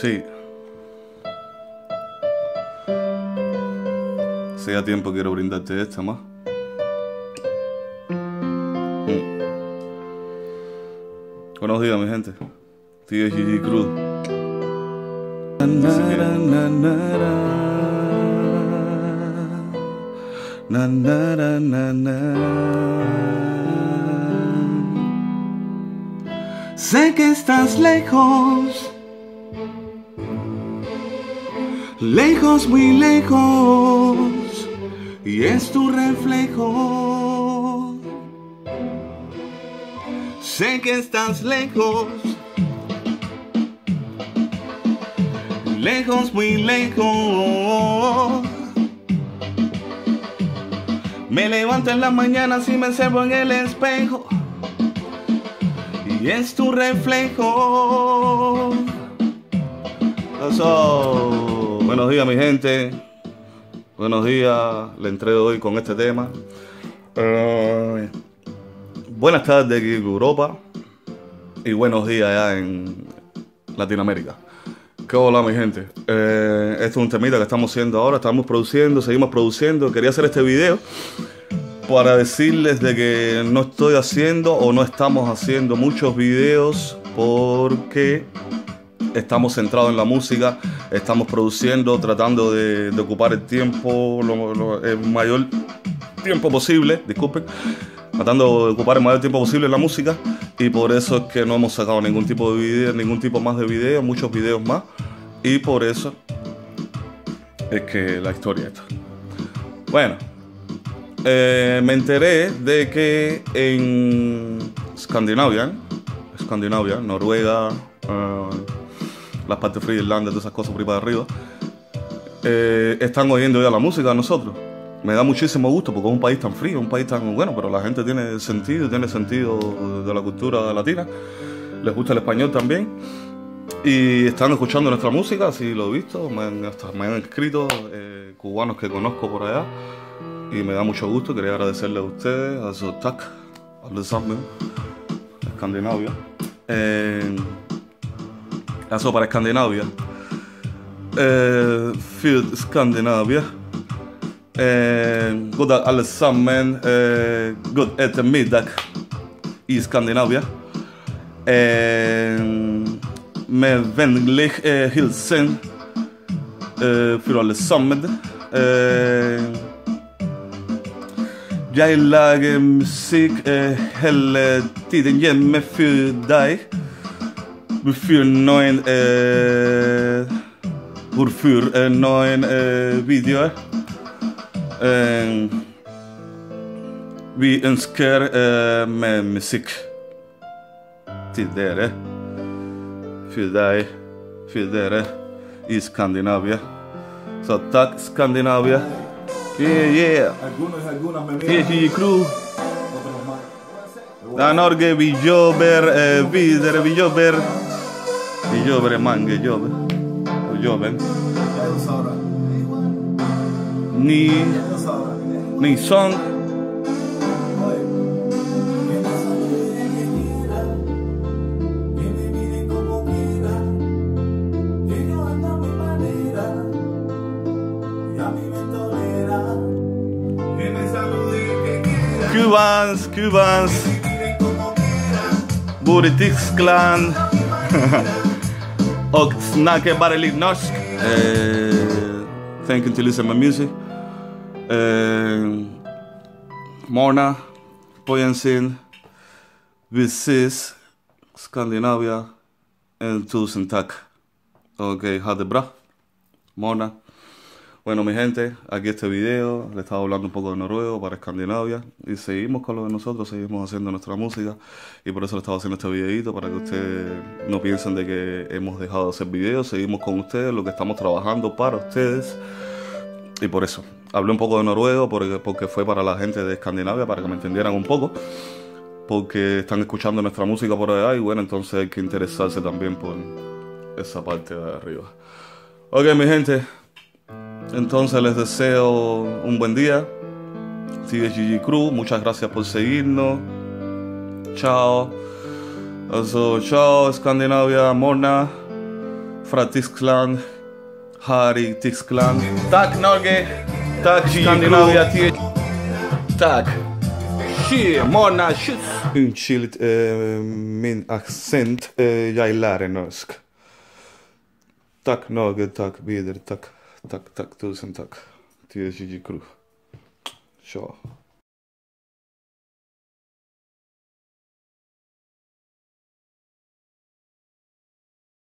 Sí. Ya tiempo quiero brindarte esta más. Mm. Buenos días, mi gente. Tío Gigi Cruz. Sé que estás lejos, lejos, muy lejos, y es tu reflejo. Sé que estás lejos, lejos, muy lejos. Me levanto en las mañanas y me observo en el espejo. Y es tu reflejo. Eso. Buenos días, mi gente. Buenos días. Le entrego hoy con este tema. Eh, buenas tardes aquí en Europa. Y buenos días allá en Latinoamérica. ¿Qué hola mi gente? Eh, este es un temita que estamos haciendo ahora, estamos produciendo, seguimos produciendo. Quería hacer este video para decirles de que no estoy haciendo o no estamos haciendo muchos videos porque estamos centrados en la música, estamos produciendo, tratando de, ocupar el tiempo, el mayor tiempo posible, disculpen, tratando de ocupar el mayor tiempo posible en la música y por eso es que no hemos sacado ningún tipo de video, ningún tipo más de video, muchos videos más y por eso es que la historia está. Bueno, eh, me enteré de que en Escandinavia, Escandinavia, Noruega, eh, las partes de Irlanda, todas esas cosas por ahí para arriba, eh, están oyendo ya la música de nosotros. Me da muchísimo gusto porque es un país tan frío, un país tan bueno, pero la gente tiene sentido, tiene sentido de la cultura latina. Les gusta el español también. Y están escuchando nuestra música, así lo he visto. Me han, hasta escrito eh, cubanos que conozco por allá. Y me da mucho gusto. Quería agradecerle a ustedes, a su TAC, a los Escandinavia. Eh, eso bara Skandinavien. Eh, för Skandinavien. Eh, god dag allesammen. Eh, god eftermiddag i Skandinavien. Eh, med vänlig eh, hilsen eh, för allesammen. Eh, jag lagar musik eh, hela tiden hjemme för dig. Wir führen neun, äh, für äh, eh, neun äh, eh, Videos. Äh, eh. ehm, vi önskar äh, med musik till dig. för dig, för dig. i Skandinavien. Så tack Skandinavien! Yeah, yeah! Hej crew! Där Norge vi jobbar eh, vidare, vi jobbar Och jobben. Ya lo sabrán. Ni, ni y quiera, Cubans, Cubans. que mire och snackar bara lite norsk. Uh, thank you to listen my music. Uh, Morna, på gensyn. Vi ses. Skandinavia. En tusen tack. Ok, ha det bra. Morna. Bueno, mi gente, aquí este video, le estaba hablando un poco de noruego para Escandinavia y seguimos con lo de nosotros, seguimos haciendo nuestra música y por eso le estaba haciendo este videito para que ustedes no piensen de que hemos dejado de hacer videos, seguimos con ustedes, lo que estamos trabajando para ustedes y por eso. Hablé un poco de noruego porque, porque fue para la gente de Escandinavia, para que me entendieran un poco, porque están escuchando nuestra música por allá y bueno, entonces hay que interesarse también por esa parte de arriba. Ok, mi gente, entonces les deseo un buen día. Sigue GG Crew, muchas gracias por seguirnos. Chao. Also, chao, Escandinavia, Morna. fra Tyskland, här i Tyskland. Tack Norge! Tack Skandinavien! Tack! Tjena, kyss! Unnskyld eh, min accent, eh, jag lär norsk. Tack Norge, tack vidare, tack. Tack, tack, tusen tack till Gigi Crew. Tja.